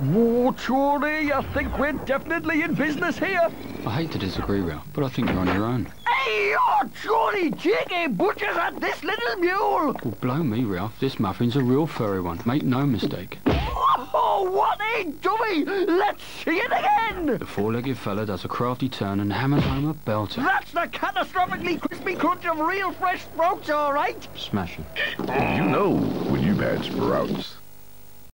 Whoa, Tony, I think we're definitely in business here. I hate to disagree, Ralph, but I think you're on your own. Hey, oh, Johnny, cheeky Butcher's at this little mule. Well, blow me, Ralph. This muffin's a real furry one. Make no mistake. Oh, what a dummy! Let's see it again! The four-legged fella does a crafty turn and hammers home a belter. That's the catastrophically crispy crunch of real fresh sprouts, all right? Smash it. You know when you've had sprouts.